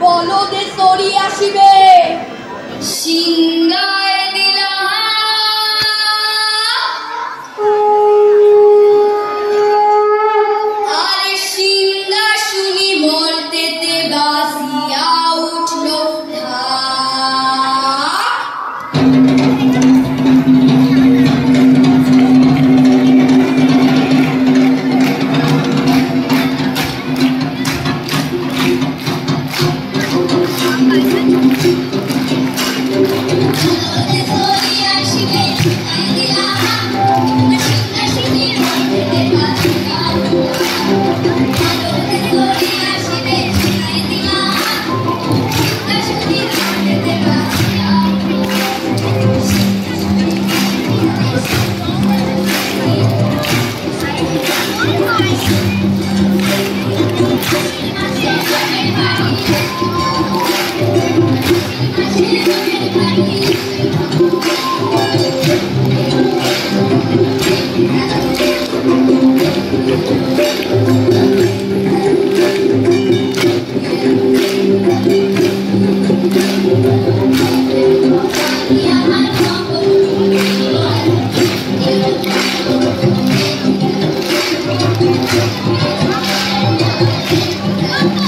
বলদে সরি আসিবে সিংগায়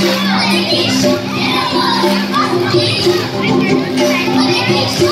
Thank you.